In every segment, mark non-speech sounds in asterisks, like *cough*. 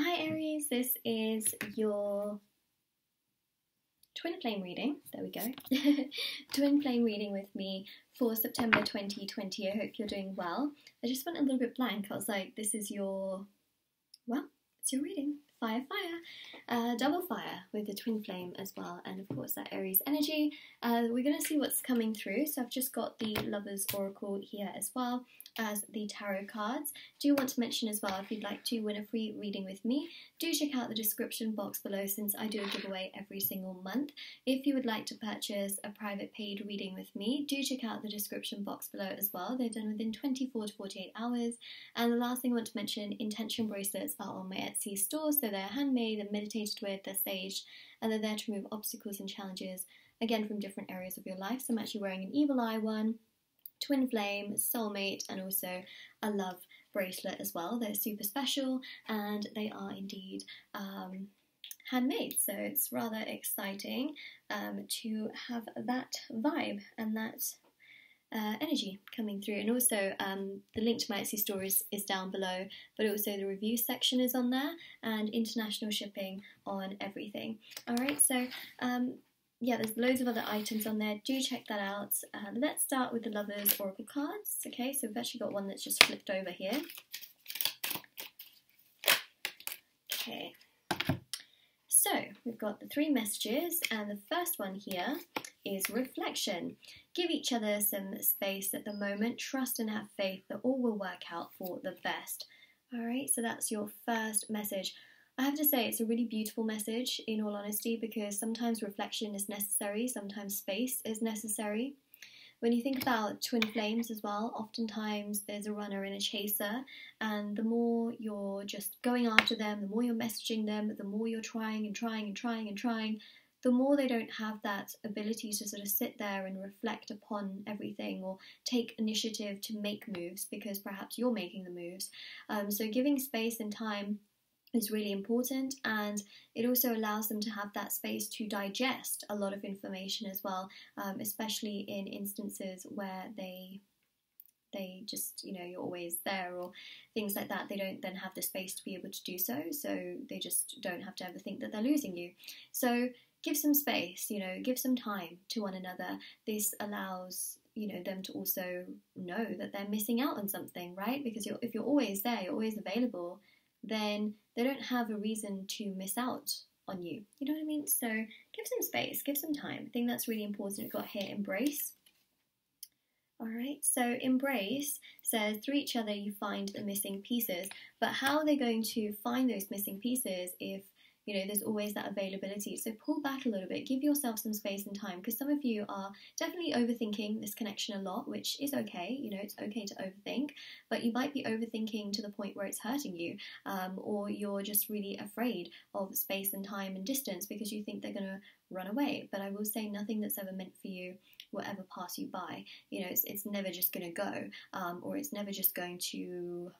Hi Aries, this is your twin flame reading. There we go. *laughs* twin flame reading with me for September 2020. I hope you're doing well. I just went a little bit blank. I was like, this is your, well, it's your reading. Fire, fire. Uh, double fire with the twin flame as well, and of course that Aries energy. Uh, we're going to see what's coming through. So I've just got the Lovers Oracle here as well as the tarot cards. Do you want to mention as well if you'd like to win a free reading with me, do check out the description box below since I do a giveaway every single month. If you would like to purchase a private paid reading with me, do check out the description box below as well. They're done within 24 to 48 hours. And the last thing I want to mention intention bracelets are on my Etsy store, so they're handmade, they're meditated with, they're saged, and they're there to remove obstacles and challenges again from different areas of your life. So I'm actually wearing an evil eye one twin flame, soulmate, and also a love bracelet as well. They're super special and they are indeed um, handmade, so it's rather exciting um, to have that vibe and that. Uh, energy coming through, and also um, the link to my Etsy store is, is down below, but also the review section is on there, and international shipping on everything. All right, so um, yeah, there's loads of other items on there. Do check that out. Uh, let's start with the Lovers Oracle cards. Okay, so we've actually got one that's just flipped over here. Okay, so we've got the three messages, and the first one here is reflection. Give each other some space at the moment. Trust and have faith that all will work out for the best. All right, so that's your first message. I have to say, it's a really beautiful message, in all honesty, because sometimes reflection is necessary, sometimes space is necessary. When you think about twin flames as well, oftentimes there's a runner and a chaser, and the more you're just going after them, the more you're messaging them, the more you're trying and trying and trying and trying, the more they don't have that ability to sort of sit there and reflect upon everything or take initiative to make moves because perhaps you're making the moves. Um, so, giving space and time is really important and it also allows them to have that space to digest a lot of information as well um, especially in instances where they they just you know you're always there or things like that. They don't then have the space to be able to do so so they just don't have to ever think that they're losing you. So give some space you know give some time to one another. This allows you know them to also know that they're missing out on something right? Because you're, if you're always there you're always available then they don't have a reason to miss out on you. You know what I mean? So give some space, give some time. I think that's really important. We've got here embrace. All right, so embrace says through each other you find the missing pieces, but how are they going to find those missing pieces if you know there's always that availability. So pull back a little bit. Give yourself some space and time because some of you are definitely overthinking this connection a lot which is okay. You know it's okay to overthink but you might be overthinking to the point where it's hurting you um, or you're just really afraid of space and time and distance because you think they're going to run away. But i will say nothing that's ever meant for you will ever pass you by. You know it's, it's never just going to go um, or it's never just going to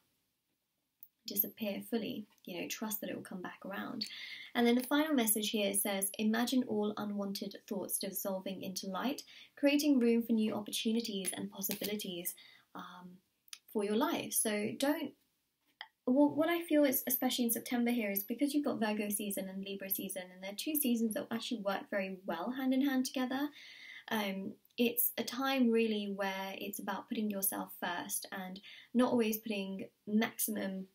disappear fully. You know, trust that it will come back around. And then the final message here says Imagine all unwanted thoughts dissolving into light, creating room for new opportunities and possibilities um, for your life. So don't. Well, what I feel is, especially in September here, is because you've got Virgo season and Libra season, and they're two seasons that actually work very well hand in hand together. Um, it's a time really where it's about putting yourself first and not always putting maximum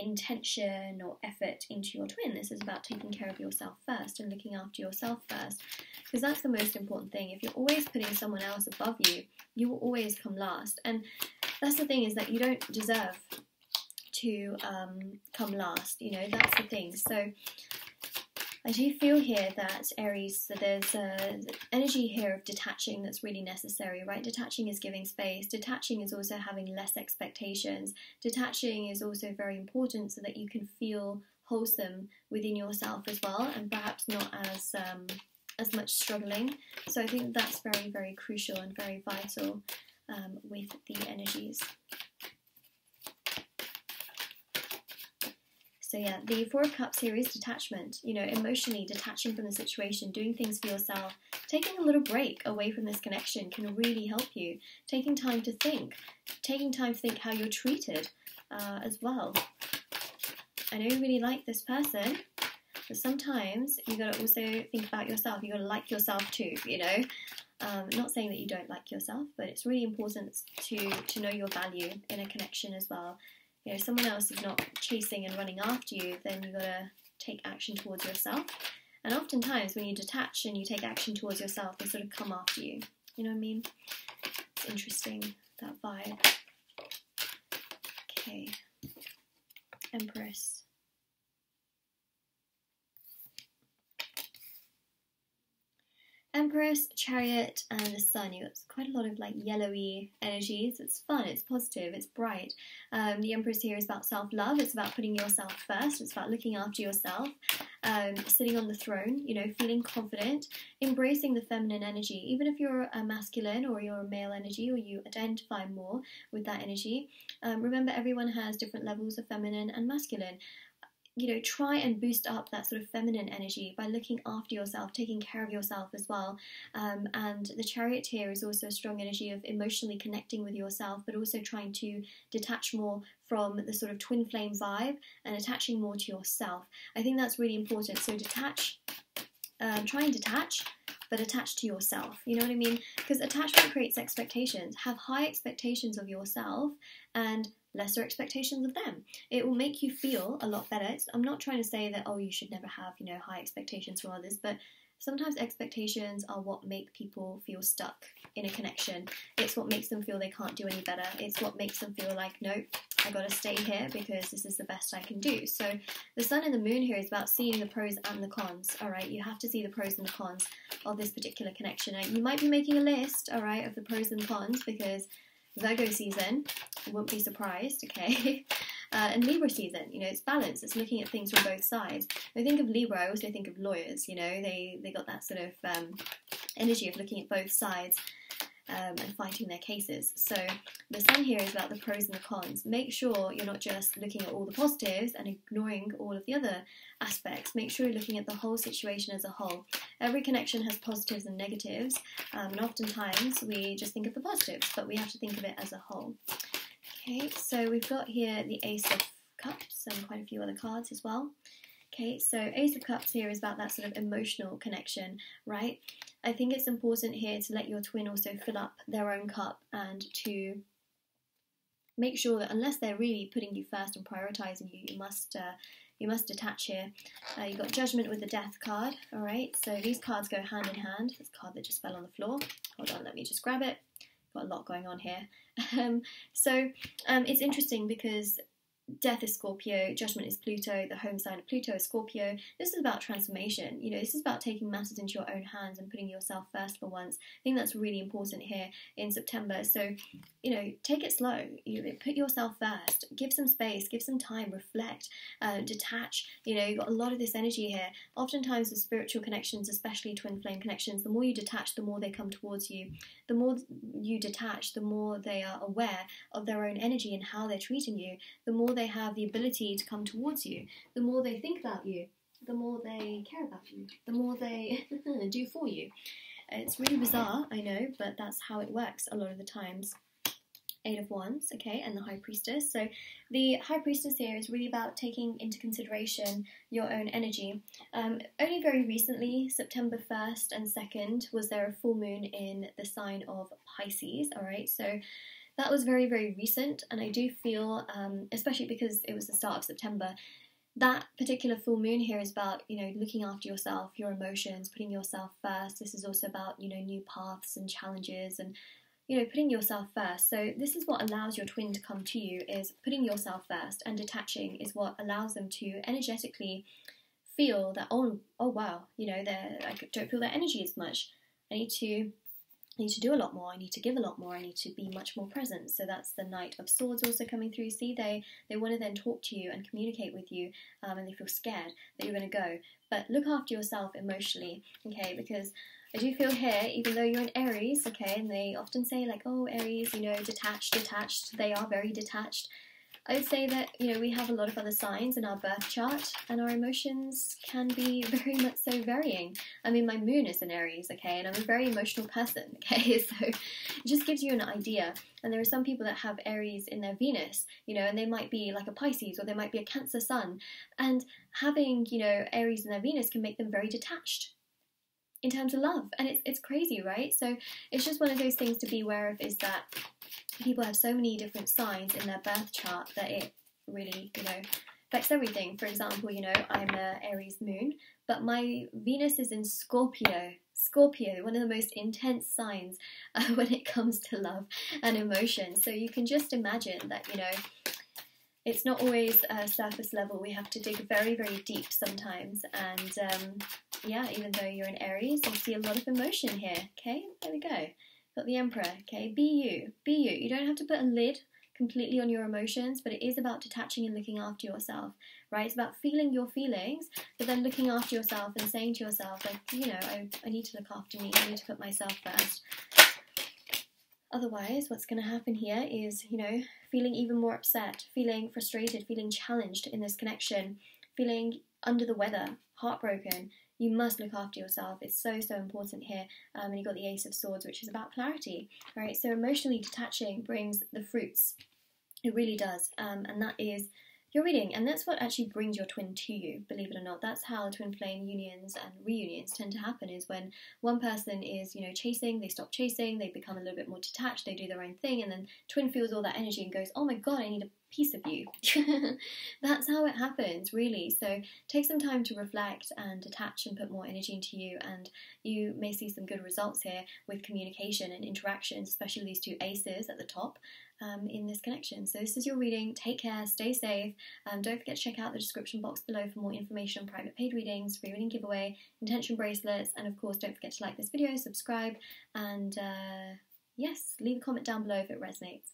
intention or effort into your twin. This is about taking care of yourself first and looking after yourself first. Because that's the most important thing. If you're always putting someone else above you, you will always come last. And that's the thing is that you don't deserve to um, come last. You know, that's the thing. So I do feel here that Aries, there's an energy here of detaching that's really necessary, right? Detaching is giving space. Detaching is also having less expectations. Detaching is also very important so that you can feel wholesome within yourself as well, and perhaps not as um, as much struggling. So I think that's very, very crucial and very vital um, with the energies. So yeah, the Four of Cups here is detachment. You know, emotionally detaching from the situation, doing things for yourself, taking a little break away from this connection can really help you. Taking time to think, taking time to think how you're treated uh, as well. I know you really like this person, but sometimes you got to also think about yourself. You got to like yourself too, you know. Um, not saying that you don't like yourself, but it's really important to to know your value in a connection as well. You know, someone else is not chasing and running after you, then you got to take action towards yourself. And oftentimes, when you detach and you take action towards yourself, they sort of come after you. You know what I mean? It's interesting that vibe. Okay. Empress. Empress, Chariot, and the Sun. You got quite a lot of like yellowy energies. It's fun, it's positive, it's bright. Um, the Empress here is about self love, it's about putting yourself first, it's about looking after yourself, um, sitting on the throne, you know, feeling confident, embracing the feminine energy. Even if you're a masculine or you're a male energy or you identify more with that energy, um, remember everyone has different levels of feminine and masculine you know, try and boost up that sort of feminine energy by looking after yourself, taking care of yourself as well. Um, and the chariot here is also a strong energy of emotionally connecting with yourself, but also trying to detach more from the sort of twin flame vibe and attaching more to yourself. I think that's really important. So detach, um, try and detach but attach to yourself. You know what I mean? Because attachment creates expectations. Have high expectations of yourself and lesser expectations of them. It will make you feel a lot better. It's, I'm not trying to say that, oh, you should never have, you know, high expectations from others, but sometimes expectations are what make people feel stuck in a connection. It's what makes them feel they can't do any better. It's what makes them feel like, nope, I gotta stay here because this is the best I can do. So the sun and the moon here is about seeing the pros and the cons. All right, you have to see the pros and the cons of this particular connection. Now, you might be making a list, all right, of the pros and cons because Virgo season, you won't be surprised, okay? *laughs* Uh, and Libra season, you know, it's balance. It's looking at things from both sides. When I think of Libra, I also think of lawyers. You know, they they got that sort of um, energy of looking at both sides um, and fighting their cases. So the sun here is about the pros and the cons. Make sure you're not just looking at all the positives and ignoring all of the other aspects. Make sure you're looking at the whole situation as a whole. Every connection has positives and negatives, um, and oftentimes we just think of the positives, but we have to think of it as a whole. Okay, so we've got here the Ace of Cups and quite a few other cards as well. Okay, so Ace of Cups here is about that sort of emotional connection, right? I think it's important here to let your twin also fill up their own cup and to make sure that unless they're really putting you first and prioritizing you, you must uh, you must detach here. Uh, you've got Judgment with the Death card, all right? So these cards go hand in hand. This card that just fell on the floor. Hold on, let me just grab it. Got a lot going on here. *laughs* Um, so um, it's interesting because Death is Scorpio, Judgment is Pluto, the home sign of Pluto is Scorpio. This is about transformation. You know, this is about taking matters into your own hands and putting yourself first for once. I think that's really important here in September. So, you know, take it slow. You put yourself first. Give some space. Give some time. Reflect. Uh, detach. You know, you've got a lot of this energy here. Oftentimes, with spiritual connections, especially twin flame connections, the more you detach, the more they come towards you. The more you detach, the more they are aware of their own energy and how they're treating you. The more they have the ability to come towards you, the more they think about you, the more they care about you, the more they *laughs* do for you. It's really bizarre, I know, but that's how it works a lot of the times. Eight of Wands, okay, and the High Priestess. So the High Priestess here is really about taking into consideration your own energy. Um, only very recently, September 1st and 2nd, was there a full moon in the sign of Pisces, all right? So that was very, very recent, and I do feel, um, especially because it was the start of September, that particular full moon here is about you know looking after yourself your emotions putting yourself first. This is also about you know new paths and challenges and you know putting yourself first. So this is what allows your twin to come to you is putting yourself first and detaching is what allows them to energetically feel that oh oh wow you know I don't feel that energy as much. I need to need to do a lot more. I need to give a lot more. I need to be much more present. So that's the Knight of Swords also coming through. See, they they want to then talk to you and communicate with you, um, and they feel scared that you're going to go. But look after yourself emotionally, okay? Because I do feel here, even though you're in Aries, okay, and they often say like, oh, Aries, you know, detached, detached. They are very detached. I would say that you know we have a lot of other signs in our birth chart, and our emotions can be *laughs* very much so varying. I mean, my moon is in Aries, okay, and I'm a very emotional person, *laughs* okay, so it just gives you an idea. And there are some people that have Aries in their Venus, you know, and they might be like a Pisces or they might be a Cancer Sun, and having you know Aries in their Venus can make them very detached in terms of love, and it's it's crazy, right? So it's just one of those things to be aware of is that people have so many different signs in their birth chart that it really, you know, affects everything. For example, you know, I'm a Aries moon, but my Venus is in Scorpio. Scorpio, one of the most intense signs *laughs* uh, when it comes to love and emotion. So you can just imagine that, you know, it's not always uh, surface level. We have to dig very, very deep sometimes. And um, yeah, even though you're in Aries, you see a lot of emotion here. Okay, there we go. Got the Emperor, okay? Be you. Be you. You don't have to put a lid completely on your emotions, but it is about detaching and looking after yourself, right? It's about feeling your feelings, but then looking after yourself and saying to yourself, like, you know, I, I need to look after me, I need to put myself first. Otherwise, what's going to happen here is, you know, feeling even more upset, feeling frustrated, feeling challenged in this connection, feeling under the weather, heartbroken, you must look after yourself. It's so, so important here. Um, and you've got the Ace of Swords, which is about clarity, right? So emotionally detaching brings the fruits. It really does. Um, and that is your reading. And that's what actually brings your twin to you, believe it or not. That's how twin flame unions and reunions tend to happen is when one person is, you know, chasing, they stop chasing, they become a little bit more detached, they do their own thing, and then twin feels all that energy and goes, oh my god, I need a piece of you. *laughs* That's how it happens, really. So take some time to reflect and detach and put more energy into you, and you may see some good results here with communication and interactions, especially these two aces at the top. Um, in this connection. So, this is your reading. Take care, stay safe. Um, don't forget to check out the description box below for more information on private paid readings, free reading giveaway, intention bracelets, and of course, don't forget to like this video, subscribe, and uh, yes, leave a comment down below if it resonates.